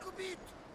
Acubito!